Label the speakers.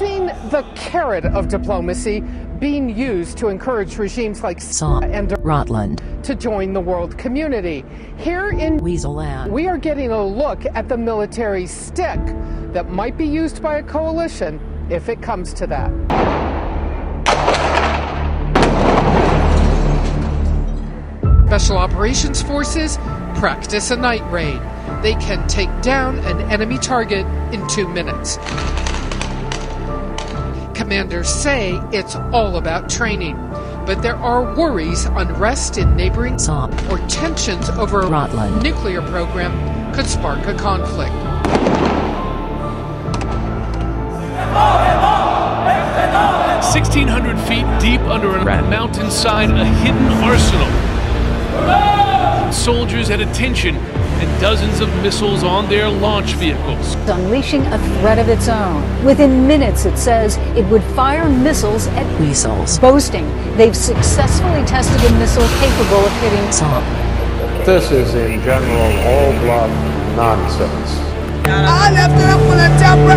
Speaker 1: the carrot of diplomacy being used to encourage regimes like
Speaker 2: Saw
Speaker 1: and
Speaker 2: Rutland
Speaker 1: to join the world community. Here in
Speaker 2: Weaselland,
Speaker 1: we are getting a look at the military stick that might be used by a coalition if it comes to that. Special Operations Forces practice a night raid. They can take down an enemy target in two minutes. Commanders say it's all about training, but there are worries unrest in neighboring
Speaker 2: Saw
Speaker 1: or tensions over a
Speaker 2: Rutland.
Speaker 1: nuclear program could spark a conflict.
Speaker 3: 1,600 feet deep under a mountainside, a hidden arsenal. Soldiers at attention and dozens of missiles on their launch vehicles.
Speaker 4: unleashing a threat of its own. Within minutes, it says it would fire missiles at
Speaker 2: Weasels,
Speaker 4: boasting they've successfully tested a missile capable of hitting
Speaker 2: Saw
Speaker 5: This is, in general, all bluff nonsense.
Speaker 6: I left it up on the temper.